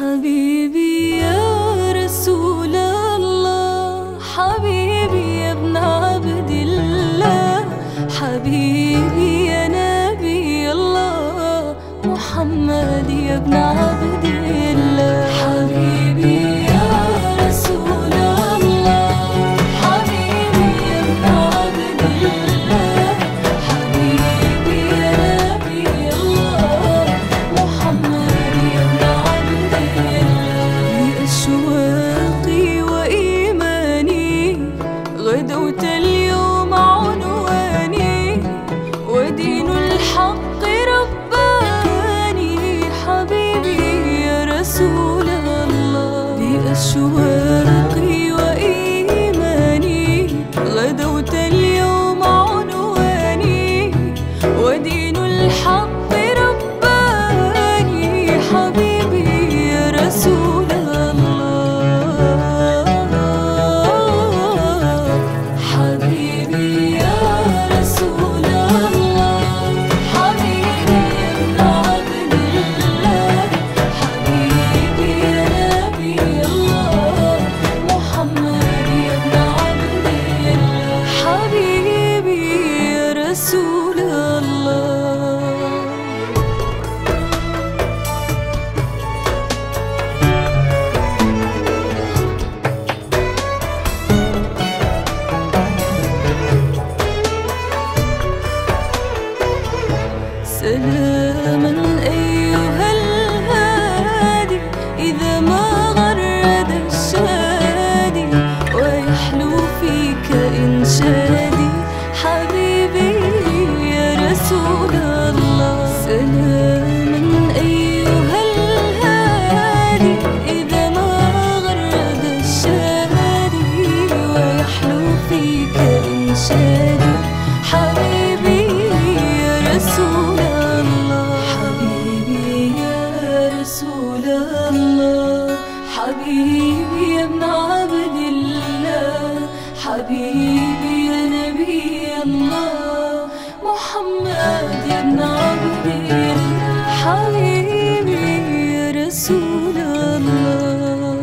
حبيبي يا رسول الله حبيبي يا ابن عبد الله حبيبي يا نبي الله محمد يا ابن عبد الله. حبيبي يا رسول sure سلاما أيها الهادي إذا ما غرد الشادي ويحلو فيك إنشادي حبيبي يا رسول الله سلاما أيها الهادي إذا ما غرد الشادي ويحلو فيك إنشادي حبيبي يا نبي الله محمد ابن عبد الله حبيبي يا رسول الله